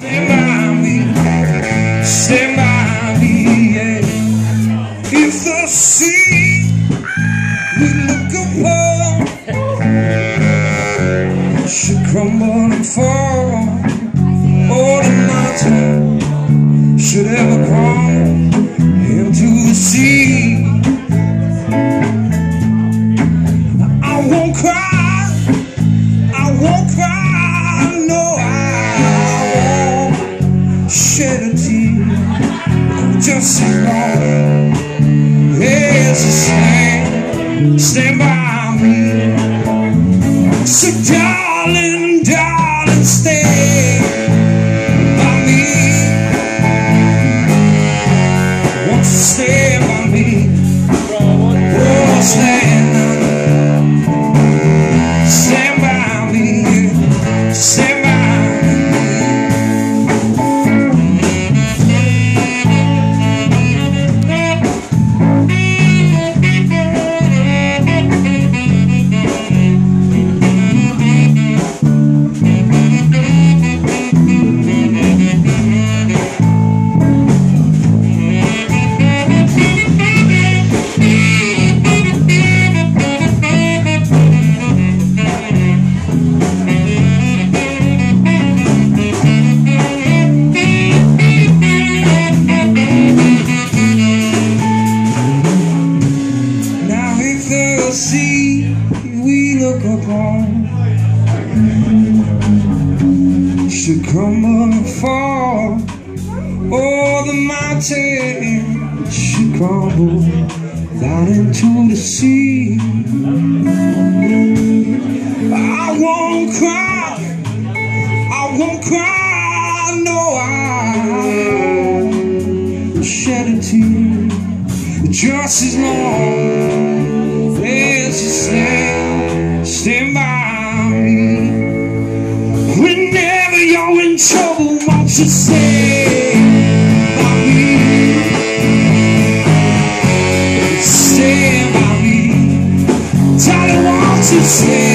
Stand by me, by me, yeah. If the sea we look upon should crumble and fall, should ever crumble into the sea, stand, by me. So darling, should crumble and fall, or the mountain should crumble down into the sea, I won't cry, I won't cry, no, I won't shed a tear just as long stand by me? Stand by me. Darling, won't you stand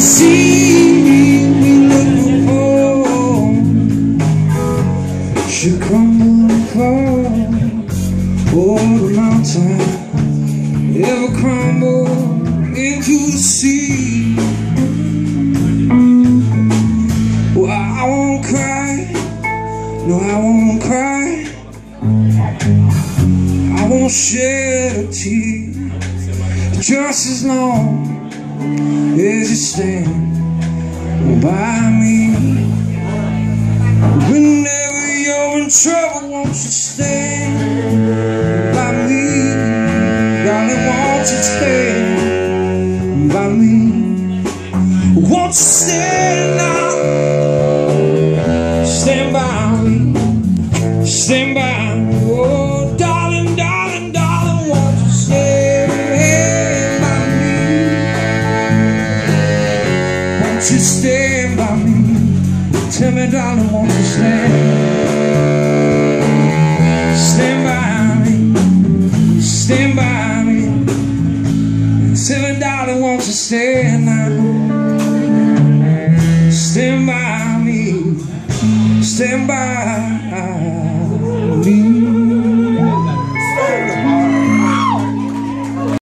Look for should and fall, or the mountain ever crumble into the sea, well, I won't cry, no, I won't cry, I won't shed a tear, just as long as you stand by me. Whenever you're in trouble, won't you stand by me? Darling, won't you stand by me? Won't you stand now? Stand by me. Stand by me. Stand by me? Tell me, darling, won't you stand? Stand by me. Stand by me. Tell me, darling, won't you stand now? Stand by me. Stand by me.